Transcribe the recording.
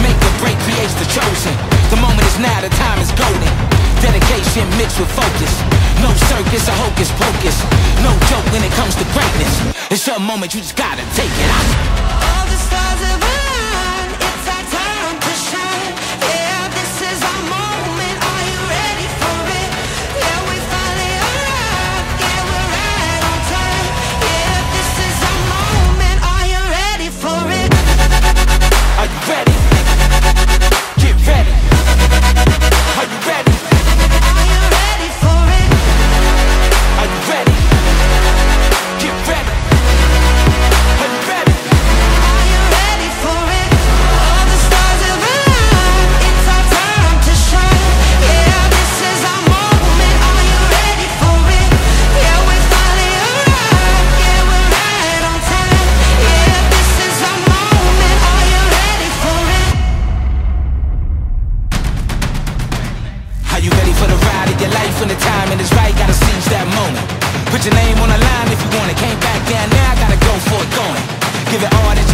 Make or break creates the chosen. The moment is now, the time is golden. Dedication mixed with focus. No circus or hocus pocus. No joke when it comes to greatness. It's your moment, you just gotta take it. All Put your name on the line if you want it. Came back down, now I gotta go for it, going. Give it all that